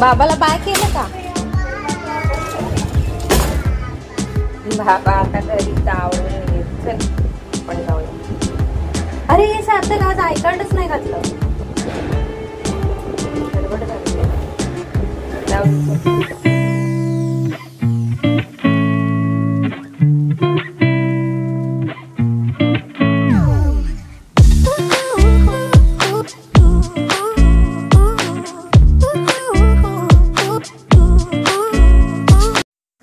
बाबाला बाय केलं का? बाबा आता घरी आवडून जाऊया. अरे हे सार्थक आज आय कार्डच नाही घातलं. गडबड झाली.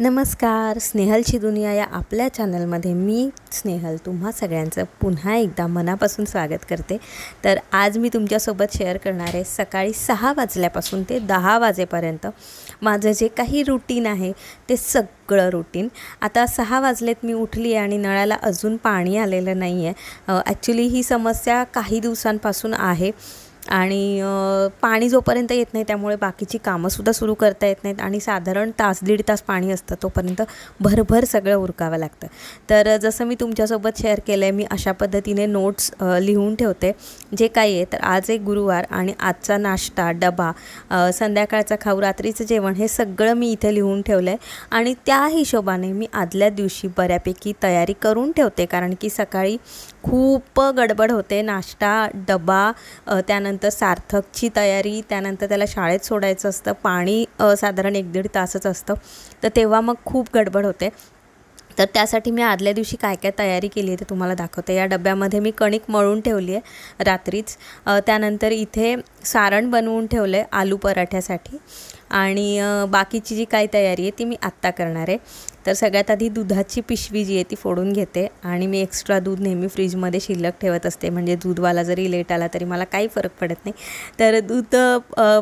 नमस्कार स्नेहलची दुनिया या आपल्या चॅनलमध्ये मी स्नेहल तुम्हा सगळ्यांचं पुन्हा एकदा मनापासून स्वागत करते. तर आज मी तुमच्यासोबत शेअर करणार आहे सकाळी सहा वाजल्यापासून ते दहा वाजेपर्यंत. माझं जे काही रुटीन आहे ते सगळं रुटीन आता सहा वाजलेत मी उठली आहे आणि नळाला अजून पाणी आलेलं नाही आहे ॲक्च्युली ही समस्या काही दिवसांपासून आहे. आणि पाणी जोपर्यंत येत नाही त्यामुळे बाकीची कामंसुद्धा सुरू करता येत नाहीत आणि साधारण तास दीड तास पाणी असतं तोपर्यंत भरभर सगळं उरकावं लागतं. तर जसं मी तुमच्यासोबत शेअर केलं आहे मी अशा पद्धतीने नोट्स लिहून ठेवते. जे काही आहे तर आज एक गुरुवार आणि आजचा नाश्ता डबा संध्याकाळचा खाऊ रात्रीचं जेवण हे सगळं मी इथे लिहून ठेवलं आहे आणि त्या हिशोबाने मी आदल्या दिवशी बऱ्यापैकी तयारी करून ठेवते. कारण की सकाळी खूप गडबड होते. नाश्ता डबा त्यानंतर सार्थकची तयारी त्यानंतर त्याला शाळेत सोडायचं असतं. पाणी साधारण एक दीड तासच असतं. तर तेव्हा मग खूप गडबड होते. तर त्यासाठी मी आदल्या दिवशी काय काय तयारी केली आहे ते तुम्हाला दाखवते. या डब्यामध्ये मी कणिक मळून ठेवली आहे रात्रीच. त्यानंतर इथे सारण बनवून ठेवलं आहे आलू पराठ्यासाठी. आणि बाकीची जी काही तयारी आहे ती मी आत्ता करणार आहे. तर सगळ्यात आधी दुधाची पिशवी जी आहे ती फोडून घेते आणि मी एक्स्ट्रा दूध नेहमी फ्रीजमध्ये शिल्लक ठेवत असते. म्हणजे दूधवाला जरी लेट आला तरी मला काही फरक पडत नाही. तर दूध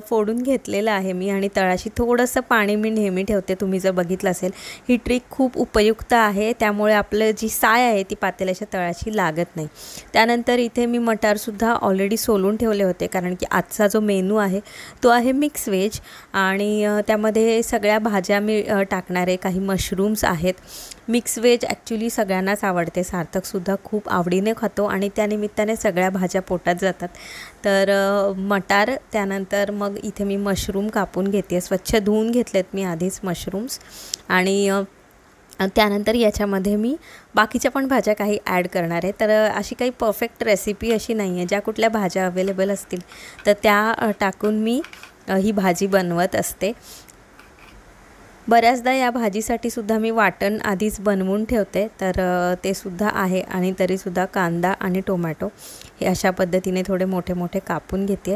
फोडून घेतलेलं आहे मी आणि तळाशी थोडंसं पाणी मी नेहमी ठेवते. तुम्ही जर बघितलं असेल ही ट्रिक खूप उपयुक्त आहे. त्यामुळे आपलं जी साय आहे ती पातेल्याच्या तळाशी लागत नाही. त्यानंतर इथे मी मटारसुद्धा ऑलरेडी सोलून ठेवले होते. कारण की आजचा जो मेनू आहे तो आहे मिक्स व्हेज आणि त्यामध्ये सगळ्या भाज्या मी टाकणार आहे. काही मशरूम्स आहेत. मिक्स व्हेज ॲक्च्युली सगळ्यांनाच आवडते. सार्थकसुद्धा खूप आवडीने खातो आणि त्यानिमित्ताने सगळ्या भाज्या पोटात जातात. तर मटार त्यानंतर मग इथे मी मशरूम कापून घेते. स्वच्छ धुवून घेतलेत मी आधीच मशरूम्स आणि त्यानंतर याच्यामध्ये मी बाकीच्या पण भाज्या काही ॲड करणार आहे. तर अशी काही परफेक्ट रेसिपी अशी नाही आहे ज्या कुठल्या भाज्या अवेलेबल असतील तर त्या टाकून मी ही भाजी बनवत असते. बऱ्याचदा या भाजीसाठी सुद्धा मी वाटण आधीच बनवून ठेवते. तर ते सुद्धा आहे आणि तरीसुद्धा कांदा आणि टोमॅटो हे अशा पद्धतीने थोडे मोठे मोठे कापून घेते.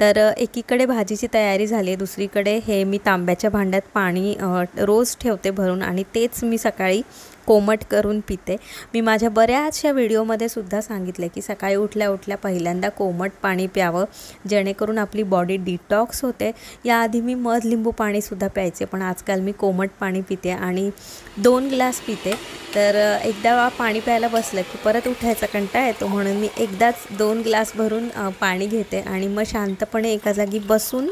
तर एकीकडे भाजीची तयारी झाली आहे दुसरीकडे हे मी तांब्याच्या भांड्यात पाणी रोज ठेवते भरून आणि तेच मी सकाळी कोमट करून पिते. मी माझ्या बऱ्याचशा व्हिडिओमध्ये सुद्धा सांगितलं की सकाळी उठल्या उठल्या पहिल्यांदा कोमट पाणी प्यावं जेणेकरून आपली बॉडी डिटॉक्स होते. याआधी मी मध लिंबू पाणीसुद्धा प्यायचे पण आजकाल मी कोमट पाणी पिते आणि दोन ग्लास पिते. तर एकदा पाणी प्यायला बसलं की परत उठायचा कंटाळा येतो म्हणून मी एकदाच दोन ग्लास भरून पाणी घेते आणि मग शांतपणे एका जागी बसून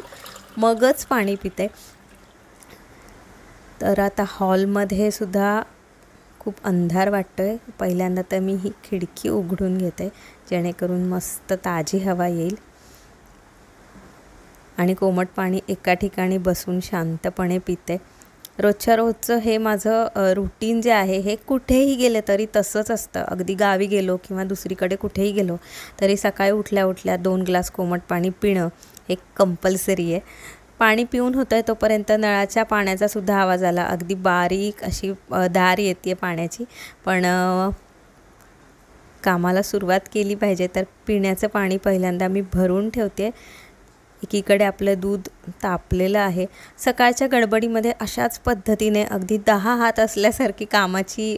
मगच पाणी पिते. तर आता हॉलमध्ये सुद्धा खूप अंधार वाटतो आहे पहिल्यांदा तर मी ही खिडकी उघडून घेते जेणेकरून मस्त ताजी हवा येईल. आणि कोमट पाणी एका ठिकाणी बसून शांतपणे पिते. रोजच्या रोजचं हे माझं रुटीन जे आहे हे कुठेही गेले तरी तसंच असतं. अगदी गावी गेलो किंवा दुसरीकडे कुठेही गेलो तरी सकाळी उठल्या उठल्या दोन ग्लास कोमट पाणी पिणं हे कंपल्सरी आहे. पाणी पिऊन होतं आहे तोपर्यंत नळाच्या पाण्याचा सुद्धा आवाज आला. अगदी बारीक अशी धार येते पाण्याची. पण कामाला सुरुवात केली पाहिजे तर पिण्याचं पाणी पहिल्यांदा मी भरून ठेवते एकीकडे आपलं दूध तापलेलं आहे. सकाळच्या गडबडीमध्ये अशाच पद्धतीने अगदी दहा हात असल्यासारखी कामाची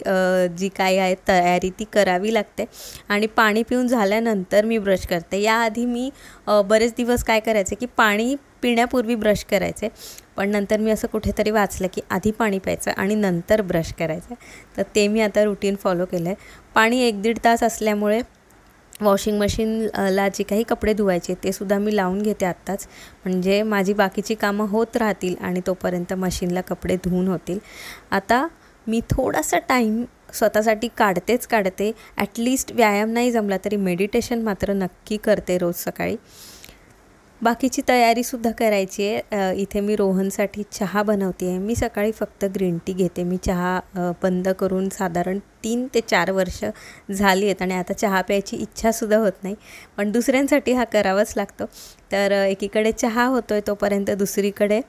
जी काही आहे तयारी ती करावी लागते. आणि पाणी पिऊन झाल्यानंतर मी ब्रश करते. याआधी मी बरेच दिवस काय करायचे की पाणी पिण्यापूर्वी ब्रश करायचे. पण नंतर मी असं कुठेतरी वाचलं की आधी पाणी प्यायचं आणि नंतर ब्रश करायचं. तर ते मी आता रुटीन फॉलो केलं आहे पाणी एक दीड तास असल्यामुळे वॉशिंग मशीनला जे काही कपडे धुवायचे ते सुद्धा मी लावून घेते आत्ताच. म्हणजे माझी बाकीची कामं होत राहतील आणि तोपर्यंत मशीनला कपडे धुवून होतील. आता मी थोडासा टाईम स्वतःसाठी काढतेच काढते. ॲटलिस्ट व्यायाम नाही जमला तरी मेडिटेशन मात्र नक्की करते रोज सकाळी. बाकीची तयारीसुद्धा करायची आहे. इथे मी रोहनसाठी चहा बनवते आहे. मी सकाळी फक्त ग्रीन टी घेते. मी चहा बंद करून साधारण तीन ते चार वर्ष झाली आहेत आणि आता चहा प्यायची इच्छासुद्धा होत नाही. पण दुसऱ्यांसाठी हा करावाच लागतो. तर एकीकडे चहा होतो आहे तोपर्यंत दुसरीकडे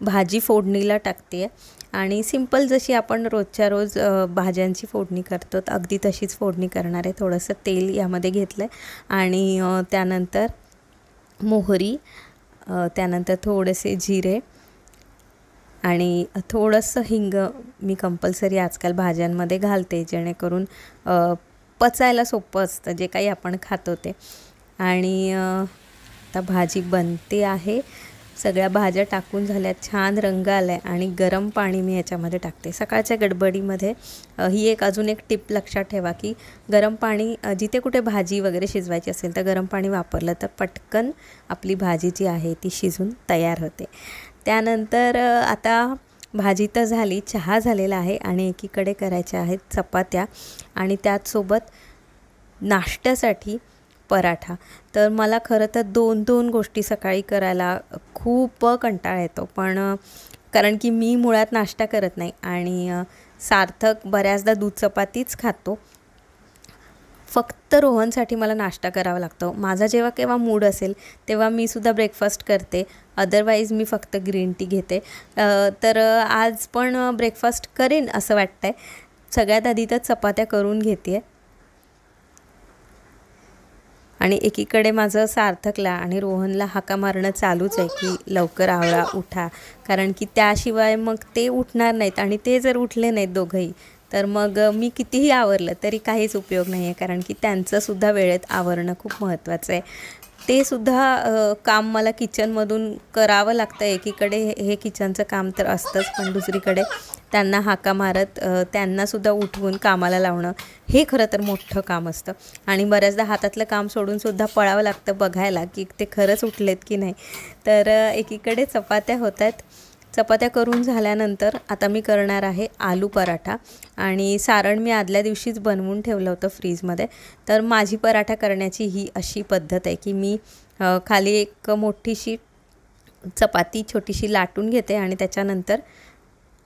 भाजी फोडणीला टाकते आहे. आणि सिंपल जशी आपण रोजच्या रोज भाज्यांची फोडणी करतो अगदी तशीच फोडणी करणार आहे. थोडंसं तेल यामध्ये घेतलं आहे आणि त्यानंतर मोहरी त्यानंतर थोडेसे जिरे आणि थोडंसं हिंग मी कंपल्सरी आजकाल भाज्यांमध्ये घालते जेणेकरून पचायला सोपं असतं जे काही आपण खातो ते. आणि आता भाजी बनते आहे. सगळ्या भाज्या टाकून झाल्या छान रंग आला आहे आणि गरम पाणी मी याच्यामध्ये टाकते. सकाळच्या गडबडीमध्ये ही एक अजून एक टिप लक्षात ठेवा की गरम पाणी जिथे कुठे भाजी वगैरे शिजवायची असेल तर गरम पाणी वापरलं तर पटकन आपली भाजी जी आहे ती शिजून तयार होते. त्यानंतर आता भाजी तर झाली चहा झालेला आहे आणि एकीकडे करायच्या आहेत चपात्या आणि त्याचसोबत नाश्त्यासाठी पराठा. तर मला खरं तर दोन दोन गोष्टी सकाळी करायला खूप कंटाळा येतो. पण कारण की मी मुळात नाश्ता करत नाही आणि सार्थक बऱ्याचदा दूध चपातीच खातो. फक्त रोहनसाठी मला नाश्ता करावा लागतो. माझा जेव्हा केव्हा मूड असेल तेव्हा मी सुद्धा ब्रेकफास्ट करते. अदरवाईज मी फक्त ग्रीन टी घेते. तर आज पण ब्रेकफास्ट करेन असं वाटतं आहे सगळ्यात आधी तर चपात्या करून घेते आणि एकीकडे माझं सार्थकला आणि रोहनला हाका मारणं चालूच आहे की लवकर आवळा उठा. कारण की त्याशिवाय मग ते उठणार नाहीत आणि ते जर उठले नाहीत दोघंही तर मग मी कितीही आवरलं तरी काहीच उपयोग नाही आहे कारण की त्यांचंसुद्धा वेळेत आवरणं खूप महत्त्वाचं आहे. ते सुद्धा काम मला किचनमधून करावं लागतं. एकीकडे हे किचनचं काम तर असतंच पण दुसरीकडे त्यांना हाका मारत त्यांनासुद्धा उठवून कामाला लावणं हे खरं तर मोठं काम असतं. आणि बऱ्याचदा हातातलं काम सोडूनसुद्धा पळावं लागतं बघायला की ते खरंच उठलेत की नाही. तर एकीकडे चपात्या होत आहेत चपात्या करून झाल्यानंतर आता मी करणार आहे आलू पराठा. आणि सारण मी आदल्या दिवशीच बनवून ठेवलं होतं फ्रीजमध्ये. तर माझी पराठा करण्याची ही अशी पद्धत आहे की मी खाली एक मोठीशी चपाती छोटीशी लाटून घेते आणि त्याच्यानंतर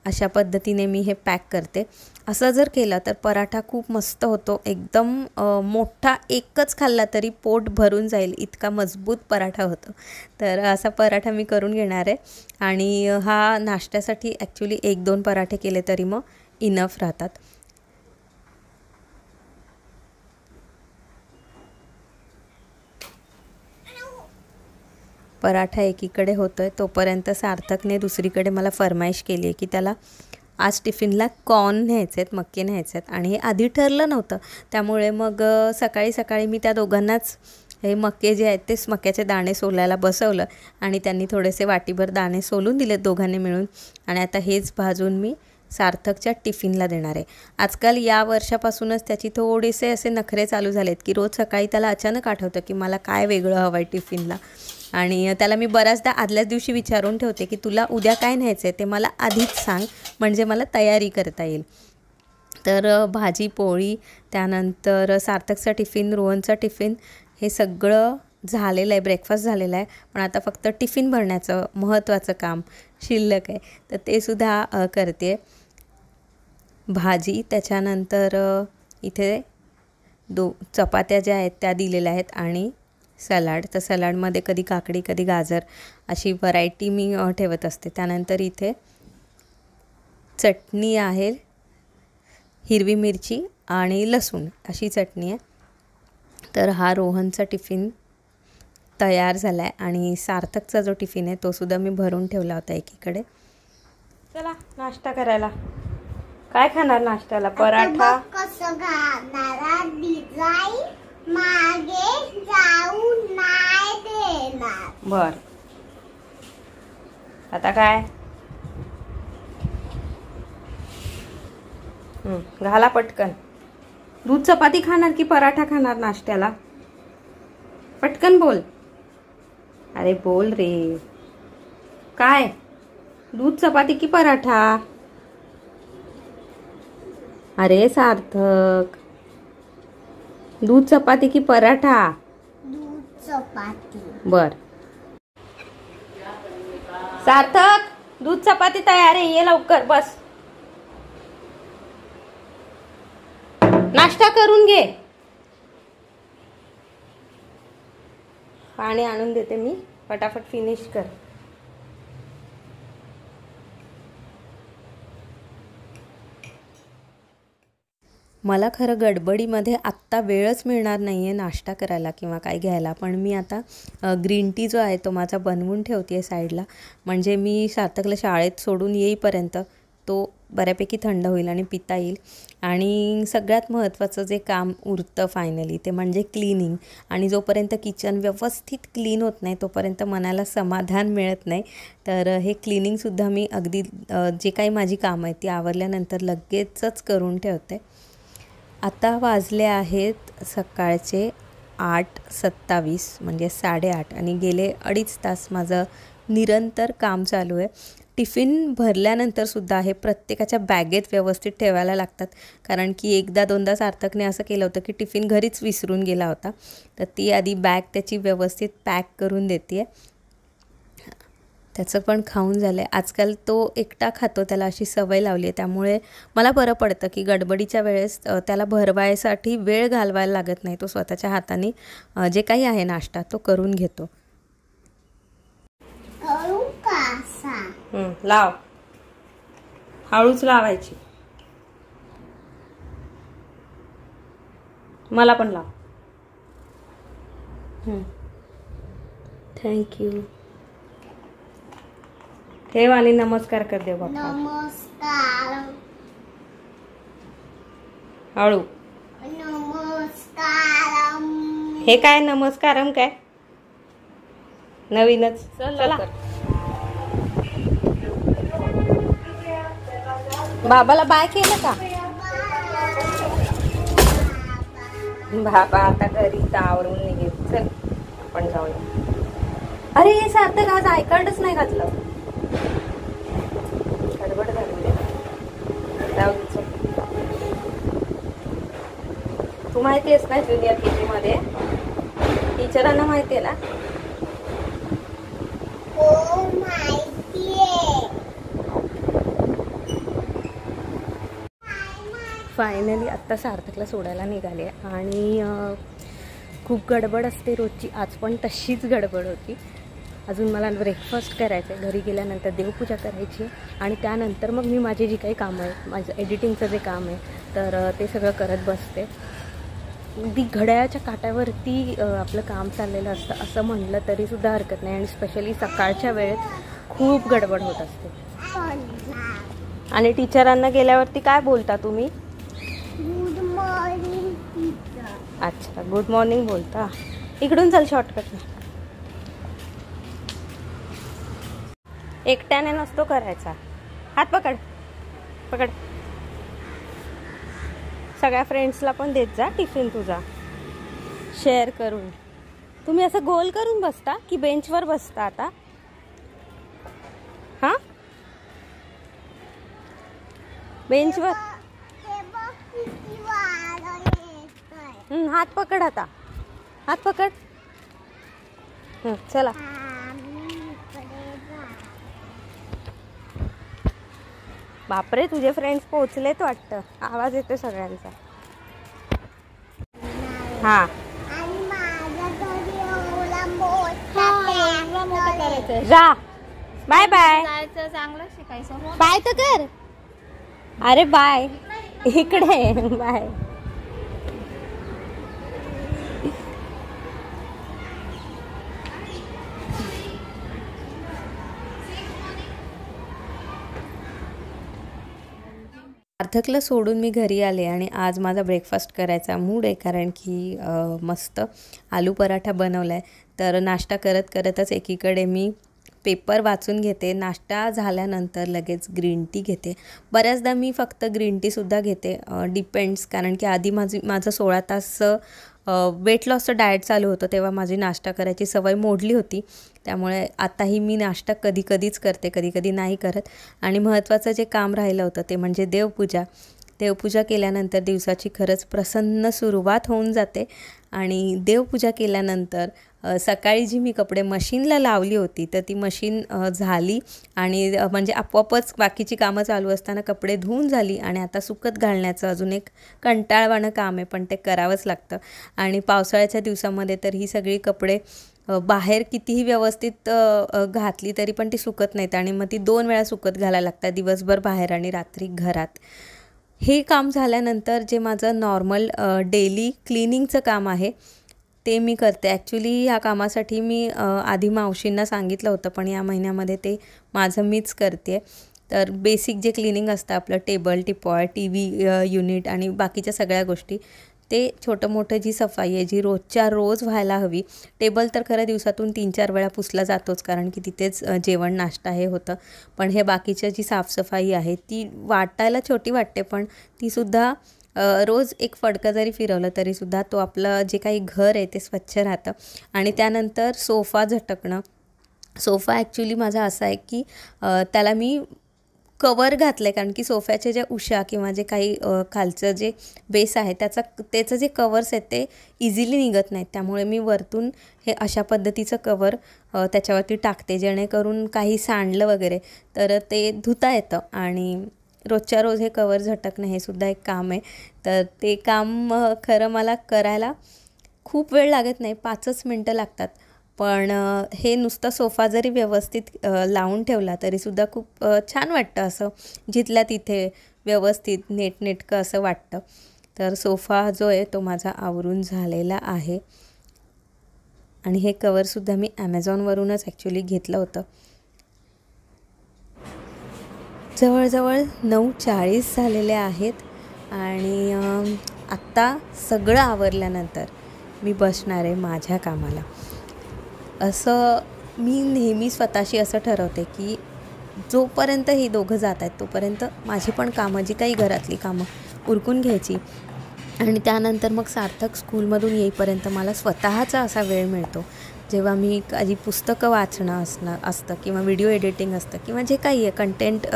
अशा पद्धतीने मी हे पॅक करते. असं जर केलं तर पराठा खूप मस्त होतो. एकदम मोठा एकच खाल्ला तरी पोट भरून जाईल. इतका मजबूत पराठा होतो. तर असा पराठा मी करून घेणार आहे. आणि हा नाश्त्यासाठी ॲक्च्युली एक दोन पराठे केले तरी मग इनफ राहतात. पराठा एकीकडे होतो आहे तोपर्यंत सार्थकने दुसरीकडे मला फरमाईश केली आहे की त्याला आज टिफिनला कॉर्न न्यायचे आहेत मक्के न्यायचे आहेत आणि हे आधी ठरलं नव्हतं. त्यामुळे मग सकाळी सकाळी मी त्या दोघांनाच हे मक्के जे आहेत ते मक्याचे दाणे सोलायला बसवलं आणि त्यांनी थोडेसे वाटीभर दाणे सोलून दिलेत दोघांनी मिळून आणि आता हेच भाजून मी सार्थकच्या टिफिनला देणार आहे. आजकाल या वर्षापासूनच त्याची थोडेसे असे नखरे चालू झालेत की रोज सकाळी त्याला अचानक आठवतं की मला काय वेगळं हवं आहे टिफिनला. आणि त्याला मी बऱ्याचदा आदल्याच दिवशी विचारून ठेवते की तुला उद्या काय न्यायचं आहे ते मला आधीच सांग म्हणजे मला तयारी करता येईल. तर भाजी पोळी त्यानंतर सार्थकचा टिफिन रोहनचा टिफिन हे सगळं झालेलं आहे ब्रेकफास्ट झालेला आहे पण आता फक्त टिफिन भरण्याचं महत्त्वाचं काम शिल्लक आहे. तर ते सुद्धा करते. भाजी त्याच्यानंतर इथे दो चपात्या ज्या आहेत त्या दिलेल्या आहेत आणि सलाड. तर सलाडमध्ये कधी काकडी कधी गाजर अशी व्हरायटी मी ठेवत असते. त्यानंतर इथे चटणी आहे हिरवी मिरची आणि लसूण अशी चटणी आहे. तर हा रोहनचा टिफिन तयार झाला आहे आणि सार्थकचा जो टिफिन आहे तो सुद्धा मी भरून ठेवला होता एकीकडे. चला नाश्ता करायला. काय खाणार नाश्त्याला? पराठा? कसं मागे जाऊ नाही देणार. बर. आता काय? घाला पटकन. दूध चपाती खाणार की पराठा खाणार नाश्त्याला? पटकन बोल. अरे बोल रे. काय? दूध चपाती की पराठा? अरे सार्थक. दूध चपाती की पराठा? दूध चपाती. बर. सार्थक दूध चपाती तयार आहे. ये लवकर बस. नाश्ता करून घे. पाणी आणून देते मी. फटाफट फिनिश कर. मला खरं गडबडीमध्ये आत्ता वेळच मिळणार नाही आहे नाश्ता करायला किंवा काय घ्यायला. पण मी आता ग्रीन टी जो आहे तो माझा बनवून ठेवते आहे साईडला. म्हणजे मी सार्थकला शाळेत सोडून येईपर्यंत तो बऱ्यापैकी थंड होईल आणि पिता येईल. आणि सगळ्यात महत्त्वाचं जे काम उरतं फायनली ते म्हणजे क्लिनिंग आणि जोपर्यंत किचन व्यवस्थित क्लीन होत नाही तोपर्यंत मनाला समाधान मिळत नाही. तर हे क्लिनिंगसुद्धा मी अगदी जे काही माझी कामं आहेत ती आवरल्यानंतर लगेचच करून ठेवते. आता वाजले आहेत सकाळचे आठ सत्तावीस म्हणजे साडेआठ आणि गेले अडीच तास माझं निरंतर काम चालू आहे. टिफिन भरल्यानंतरसुद्धा हे प्रत्येकाच्या बॅगेत व्यवस्थित ठेवायला लागतात. कारण की एकदा दोनदा सार्थकने असं केलं होतं की टिफिन घरीच विसरून गेला होता. तर ती आधी बॅग त्याची व्यवस्थित पॅक करून देते. आहे त्याचं पण खाऊन झालं आहे आजकाल तो एकटा खातो त्याला अशी सवय लावली आहे. त्यामुळे मला बरं पडतं की गडबडीच्या वेळेस त्याला भरवायसाठी वेळ घालवायला लागत नाही. तो स्वतःच्या हाताने जे काही आहे नाश्ता तो करून घेतो. लाव. हळूच लावायची. मला पण लाव. थँक्यू ठेव आणि नमस्कार कर दे बाप्पा. नमस्कार. हळू. नमस्कार हे काय नमस्कारम काय? नवीनच. चला बाबाला बाय केलं का? बाबा आता घरी आवरून निघेल. चल आपण जाऊया. अरे हे सार्थक आज आय कार्डच नाही घातलं. गडबड झाली. तू माहिती आहेस ना ज्युनियर केजी मध्ये? टीचरांना माहिती आहे ना? हो फायनली आत्ता सार्थकला सोडायला निघाले आणि खूप गडबड असते रोजची. आज पण तशीच गडबड होती. अजून मला ब्रेकफास्ट करायचं आहे घरी गेल्यानंतर देवपूजा करायची आहे आणि त्यानंतर मग मी माझी जी काही कामं आहेत माझं एडिटिंगचं जे काम आहे तर ते सगळं करत बसते. अगदी घड्याळाच्या काट्यावरती आपलं काम चाललेलं असतं असं म्हणलं तरीसुद्धा हरकत नाही. आणि स्पेशली सकाळच्या वेळेत खूप गडबड होत असते. आणि टीचरांना गेल्यावरती काय बोलता तुम्ही? गुड मॉर्निंग टीचर अच्छा गुड मॉर्निंग बोलता. इकडून चल शॉर्टकट एकट्याने नसतो करायचा. हात पकड. पकड. सगळ्या फ्रेंड्सला पण देत जा टिफिन तुझा. शेअर करून. तुम्ही असं गोल करून बसता की बेंचवर बसता आता? हां? बेंचवर हात पकड आता. हात पकड. चला आम्ही इकडे जा बापरे तुझे फ्रेंड्स पोहोचलेत वाटतं. आवाज येतो सगळ्यांचा. हां. जा. बाय बाय जायचं चांगलं शिकायचं बाय तर कर अरे बाय इकडे बाय सार्थकला सोडून मी घरी आले आणि आज माझा ब्रेकफास्ट करायचा मूड आहे कारण की मस्त आलू पराठा बनवला आहे तर नाश्ता करत करतच एकीकडे मी पेपर वाचून घेते. नाश्ता झाल्यानंतर लगेच ग्रीन टी घेते. बऱ्याचदा मी फक्त ग्रीन टीसुद्धा घेते. डिपेंड्स कारण की आधी माझी माझं सोळा तास वेट लॉसचं डाएट चालू होतं तेव्हा माझी नाश्ता करायची सवय मोडली होती. त्यामुळे आताही मी नाश्ता कधी कधीच करते कधी कधी नाही करत. आणि महत्त्वाचं जे काम राहिलं होतं ते म्हणजे देवपूजा. देवपूजा केल्यानंतर दिवसाची खरंच प्रसन्न सुरुवात होऊन जाते. आणि देवपूजा केल्यानंतर सकाळी जी मी कपडे मशीनला लावली होती तर ती मशीन झाली आणि म्हणजे आपोआपच बाकीची कामं चालू असताना कपडे धुवून झाली आणि आता सुकत घालण्याचं अजून एक कंटाळवाणं काम आहे पण ते करावंच लागतं. आणि पावसाळ्याच्या दिवसामध्ये तर ही सगळी कपडे बाहेर कितीही व्यवस्थित घातली तरी पण ती सुकत नाहीत आणि मग ती दोन वेळा सुकत घालायला लागतात दिवसभर बाहेर आणि रात्री घरात. हे काम झाल्यानंतर जे माझं नॉर्मल डेली क्लिनिंगचं काम आहे ते मी करते. ॲक्च्युली ह्या कामासाठी मी आधी मावशींना सांगितलं होतं पण या महिन्यामध्ये ते माझं मीच करते तर बेसिक जे क्लिनिंग असतं आपलं table teapoy T V unit आणि बाकीच्या सगळ्या गोष्टी ते छोटं मोठं जी सफाई आहे जी रोजच्या रोज व्हायला हवी टेबल तर खरं दिवसातून तीन चार वेळा पुसला जातोच कारण की तिथेच जेवण नाश्ता हे होतं. पण हे बाकीच्या जी साफसफाई आहे ती वाटायला छोटी वाटते पण तीसुद्धा रोज एक फडकं जरी फिरवलं तरीसुद्धा तो आपलं जे काही घर आहे ते स्वच्छ राहतं. आणि त्यानंतर सोफा झटकणं. सोफा ॲक्च्युली माझा असा आहे की त्याला मी कवर घातलं आहे कारण की सोफ्याचे जे उशा किंवा जे काही खालचं जे बेस आहे त्याचा त्याचं जे कवर्स आहेत ते इझिली निघत नाहीत. त्यामुळे मी वरतून हे अशा पद्धतीचं कवर त्याच्यावरती टाकते. जेणेकरून काही सांडलं वगैरे तर ते धुता येतं. आणि रोजच्या रोज हे कवर झटकणं हे सुद्धा एक काम आहे. तर ते काम खरं मला करायला खूप वेळ लागत नाही पाचच मिनटं लागतात. पण हे नुसता सोफा जरी व्यवस्थित लावून ठेवला तरीसुद्धा खूप छान वाटतं असं. जिथल्या तिथे व्यवस्थित नेटनेटकं असं वाटतं. तर सोफा जो आहे तो माझा आवरून झालेला आहे. आणि हे कवरसुद्धा मी ॲमेझॉनवरूनच ॲक्च्युली घेतलं होतं. जवळजवळ नऊ चाळीस झालेले आहेत आणि आत्ता सगळं आवरल्यानंतर मी बसणार आहे माझ्या कामाला. असं मी नेहमी स्वतःशी असं ठरवते की जोपर्यंत हे दोघं जात आहेत तोपर्यंत माझी पण कामं जी काही घरातली कामं उरकून घ्यायची. आणि त्यानंतर मग सार्थक स्कूलमधून येईपर्यंत मला स्वतःचा असा वेळ मिळतो. जेव्हा मी काही पुस्तकं वाचणं असणं असतं किंवा व्हिडिओ एडिटिंग असतं किंवा जे काही आहे कंटेंट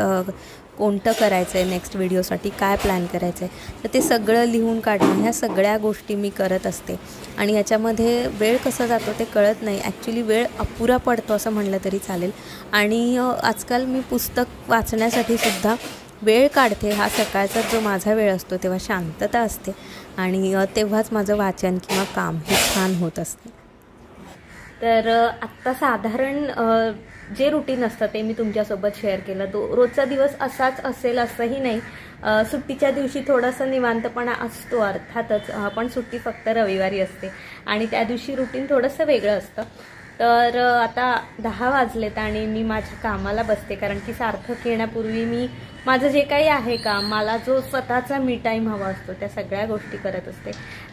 कोणतं करायचं आहे नेक्स्ट व्हिडिओसाठी काय प्लॅन करायचं आहे तर ते सगळं लिहून काढणं ह्या सगळ्या गोष्टी मी करत असते. आणि याच्यामध्ये वेळ कसा जातो ते कळत नाही. ॲक्च्युली वेळ अपुरा पडतो असं म्हणलं तरी चालेल. आणि आजकाल मी पुस्तक वाचण्यासाठी सुद्धा वेळ काढते. हा सकाळचा जो माझा वेळ असतो तेव्हा शांतता असते. आणि तेव्हाच माझं वाचन किंवा काम हे छान होत असते. तर आत्ता साधारण जे रुटीन असतं ते मी तुमच्यासोबत शेअर केलं. तो रोजचा दिवस असाच असेल असंही नाही. सुट्टीच्या दिवशी थोडासा निवांतपणा असतो अर्थातच. पण सुट्टी फक्त रविवारी असते. आणि त्या दिवशी रुटीन थोडंसं वेगळं असतं. तर आता दहा वाजलेत आणि मी माझ्या कामाला बसते. कारण की सार्थक येण्यापूर्वी मी माझं जे काही आहे का मला जो स्वतःचा मी टाईम हवा असतो त्या सगळ्या गोष्टी करत असते.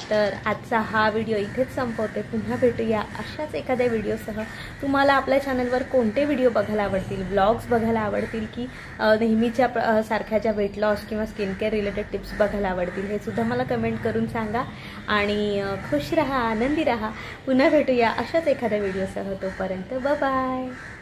तर आजचा हा व्हिडिओ इथेच संपवते. पुन्हा भेटूया अशाच एखाद्या व्हिडिओसह तुम्हाला आपल्या चॅनलवर कोणते व्हिडिओ बघायला आवडतील? ब्लॉग्स बघायला आवडतील की नेहमीच्या प्र- सारख्या ज्या वेट लॉस किंवा स्किन केअर रिलेटेड टिप्स बघायला आवडतील? हे सुद्धा मला कमेंट करून सांगा. आणि खुश राहा आनंदी राहा. पुन्हा भेटूया अशाच एखाद्या व्हिडिओसह तोपर्यंत. बाय